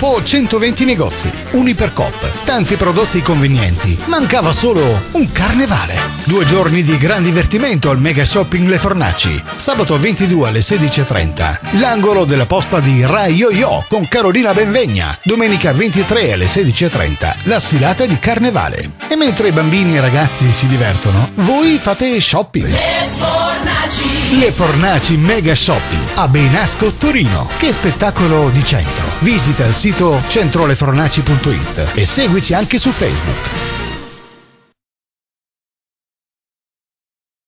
Dopo 120 negozi, un Ipercop, tanti prodotti convenienti, mancava solo un carnevale. Due giorni di gran divertimento al Mega Shopping Le Fornaci. Sabato 22 alle 16.30. L'angolo della posta di Rai Yo-Yo con Carolina Benvegna. Domenica 23 alle 16.30. La sfilata di carnevale. E mentre i bambini e i ragazzi si divertono, voi fate shopping. Le fornaci. Le Fornaci Mega Shopping a Benasco Torino. Che spettacolo di centro. Visita il sito centrolefornaci.it e seguici anche su Facebook.